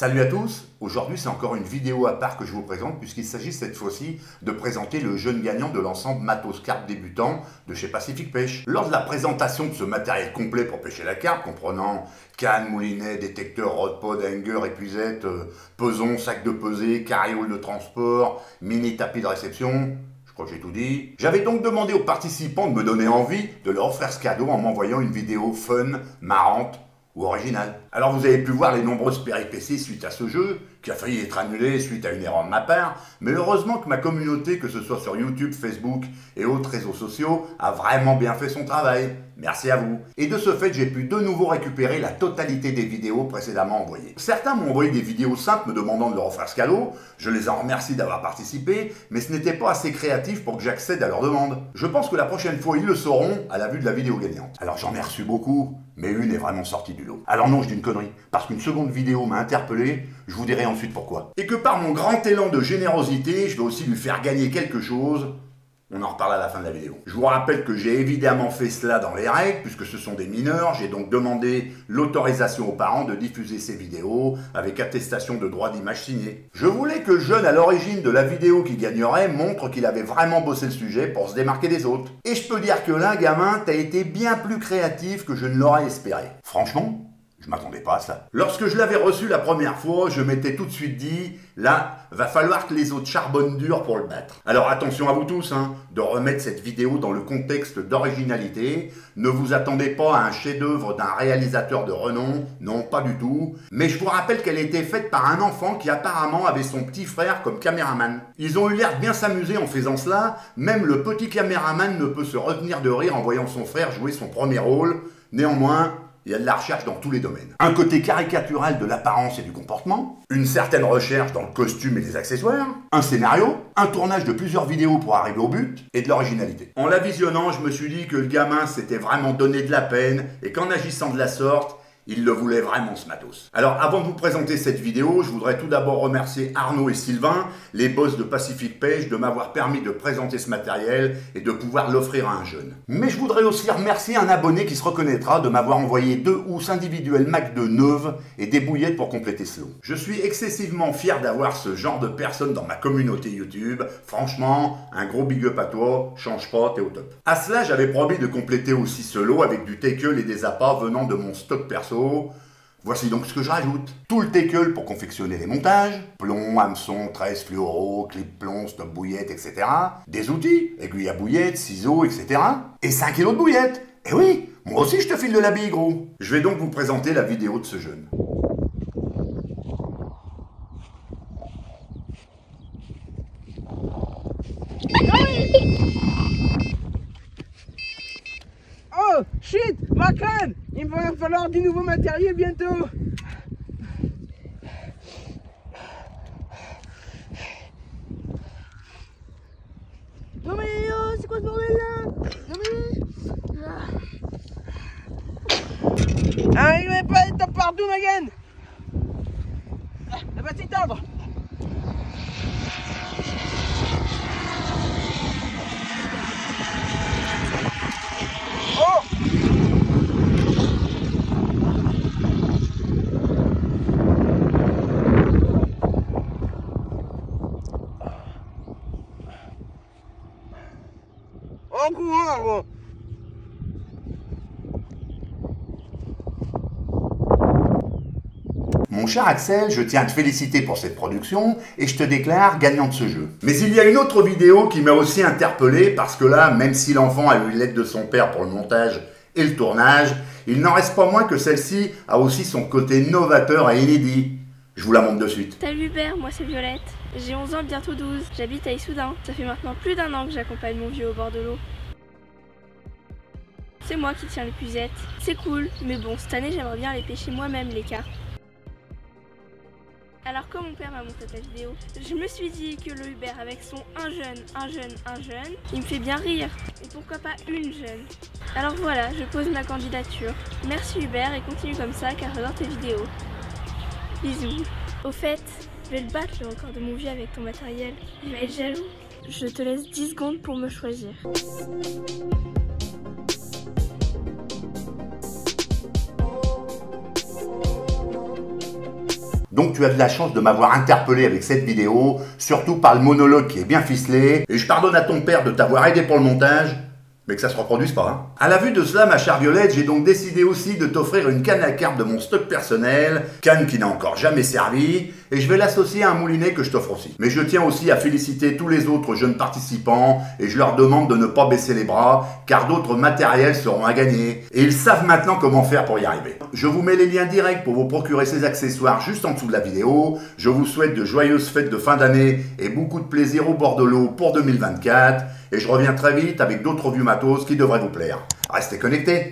Salut à tous, aujourd'hui c'est encore une vidéo à part que je vous présente puisqu'il s'agit cette fois-ci de présenter le jeune gagnant de l'ensemble Matos Carpe débutant de chez Pacific Pêche. Lors de la présentation de ce matériel complet pour pêcher la carpe, comprenant canne, moulinet, détecteur, rodpod, hanger, épuisette, euh, peson, sac de pesée, carriole de transport, mini tapis de réception, je crois que j'ai tout dit. J'avais donc demandé aux participants de me donner envie de leur offrir ce cadeau en m'envoyant une vidéo fun, marrante, ou original. Alors vous avez pu voir les nombreuses péripéties suite à ce jeu, qui a failli être annulé suite à une erreur de ma part, mais heureusement que ma communauté, que ce soit sur YouTube, Facebook et autres réseaux sociaux, a vraiment bien fait son travail. Merci à vous. Et de ce fait, j'ai pu de nouveau récupérer la totalité des vidéos précédemment envoyées. Certains m'ont envoyé des vidéos simples me demandant de leur offrir ce cadeau, je les en remercie d'avoir participé, mais ce n'était pas assez créatif pour que j'accède à leur demande. Je pense que la prochaine fois, ils le sauront à la vue de la vidéo gagnante. Alors j'en ai reçu beaucoup, mais une est vraiment sortie du lot. Alors non, je dis une connerie, parce qu'une seconde vidéo m'a interpellé, je vous dirai pourquoi. Et que par mon grand élan de générosité, je vais aussi lui faire gagner quelque chose, on en reparle à la fin de la vidéo. Je vous rappelle que j'ai évidemment fait cela dans les règles, puisque ce sont des mineurs. J'ai donc demandé l'autorisation aux parents de diffuser ces vidéos avec attestation de droit d'image signée. Je voulais que le jeune à l'origine de la vidéo qui gagnerait montre qu'il avait vraiment bossé le sujet pour se démarquer des autres. Et je peux dire que là, gamin, t'as été bien plus créatif que je ne l'aurais espéré. Franchement, je m'attendais pas à ça. Lorsque je l'avais reçu la première fois, je m'étais tout de suite dit, là, va falloir que les autres charbonnent dur pour le battre. Alors attention à vous tous, hein, de remettre cette vidéo dans le contexte d'originalité. Ne vous attendez pas à un chef-d'œuvre d'un réalisateur de renom, non, pas du tout. Mais je vous rappelle qu'elle été faite par un enfant qui apparemment avait son petit frère comme caméraman. Ils ont eu l'air de bien s'amuser en faisant cela, même le petit caméraman ne peut se retenir de rire en voyant son frère jouer son premier rôle. Néanmoins, il y a de la recherche dans tous les domaines. Un côté caricatural de l'apparence et du comportement, une certaine recherche dans le costume et les accessoires, un scénario, un tournage de plusieurs vidéos pour arriver au but, et de l'originalité. En la visionnant, je me suis dit que le gamin s'était vraiment donné de la peine, et qu'en agissant de la sorte, il le voulait vraiment ce matos. Alors avant de vous présenter cette vidéo, je voudrais tout d'abord remercier Arnaud et Sylvain, les boss de Pacific Page, de m'avoir permis de présenter ce matériel et de pouvoir l'offrir à un jeune. Mais je voudrais aussi remercier un abonné qui se reconnaîtra de m'avoir envoyé deux housses individuelles Mac de neuve et des bouillettes pour compléter ce lot. Je suis excessivement fier d'avoir ce genre de personnes dans ma communauté YouTube. Franchement, un gros big up à toi, change pas, t'es au top. À cela, j'avais promis de compléter aussi ce lot avec du tackle et des appâts venant de mon stock perso Voici donc ce que je rajoute. Tout le tackle pour confectionner les montages, plomb, hameçon, tresse, fluoro, clip plomb, stop bouillette, etc. Des outils, aiguille à bouillette, ciseaux, etc. Et 5 kilos de bouillette. Eh oui, moi aussi je te file de la bille, gros. Je vais donc vous présenter la vidéo de ce jeune. Oh, shit, ma canne Il va falloir du nouveau matériel bientôt. Non mais oh, c'est quoi ce bordel là Non mais... Ah, il va pas être partout ma canne Ah bah t'éteindre En Mon cher Axel, je tiens à te féliciter pour cette production et je te déclare gagnant de ce jeu. Mais il y a une autre vidéo qui m'a aussi interpellé parce que là, même si l'enfant a eu l'aide de son père pour le montage et le tournage, il n'en reste pas moins que celle-ci a aussi son côté novateur et inédit. Je vous la montre de suite. Salut Hubert, moi c'est Violette. J'ai 11 ans, bientôt 12. J'habite à Issoudun. Ça fait maintenant plus d'un an que j'accompagne mon vieux au bord de l'eau. C'est moi qui tiens l'épuisette. C'est cool, mais bon, cette année j'aimerais bien aller pêcher moi-même les carpes. Alors comme mon père m'a montré ta vidéo, je me suis dit que le Hubert avec son un jeune, un jeune, un jeune, il me fait bien rire. Et pourquoi pas une jeune? Alors voilà, je pose ma candidature. Merci Hubert et continue comme ça car j'adore tes vidéos. Bisous. Au fait, je vais le battre le record de mon vieux avec ton matériel. Il va être jaloux. Je te laisse 10 secondes pour me choisir. Donc tu as de la chance de m'avoir interpellé avec cette vidéo, surtout par le monologue qui est bien ficelé, et je pardonne à ton père de t'avoir aidé pour le montage, mais que ça se reproduise pas. Hein. À la vue de cela, ma chère Violette, j'ai donc décidé aussi de t'offrir une canne à cartes de mon stock personnel, canne qui n'a encore jamais servi, et je vais l'associer à un moulinet que je t'offre aussi. Mais je tiens aussi à féliciter tous les autres jeunes participants, et je leur demande de ne pas baisser les bras, car d'autres matériels seront à gagner, et ils savent maintenant comment faire pour y arriver. Je vous mets les liens directs pour vous procurer ces accessoires juste en dessous de la vidéo. Je vous souhaite de joyeuses fêtes de fin d'année et beaucoup de plaisir au bord de l'eau pour 2024. Et je reviens très vite avec d'autres vieux matos qui devraient vous plaire. Restez connectés